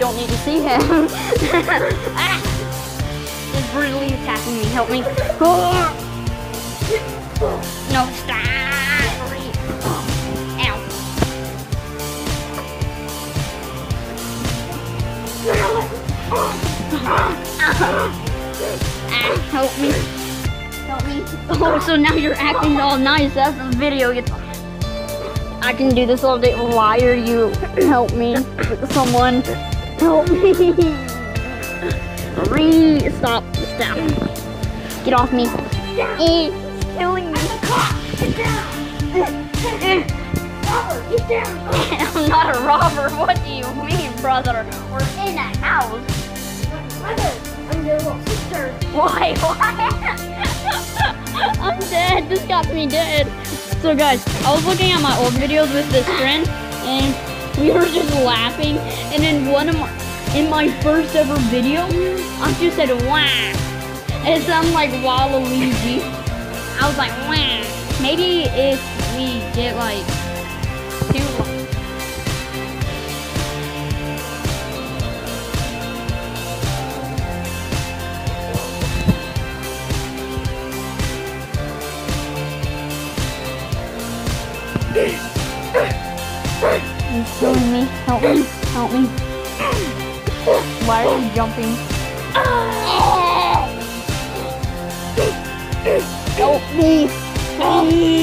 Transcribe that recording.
don't need to see him. ah! He's brutally attacking me. Help me. No, stop! Ah, help me. Help me. Oh, so now you're acting all nice. That's the video. Gets... I can do this all day. Why are you? Help me. Someone. Help me. Re stop. Stop. Get off me. Eh, It's killing me. Get down! Robert, get down! I'm not a robber. What do you mean, brother? We're in a house. Brother, I'm your little sister. Why? Why? I'm dead. This got me dead. So guys, I was looking at my old videos with this friend, and we were just laughing. And in one of my, in my first ever video, I just said wah. It sounded like Waluigi. I was like wah. Maybe if we get like two. He's killing me. Help me. Help me. Why are you jumping? Help me. Please.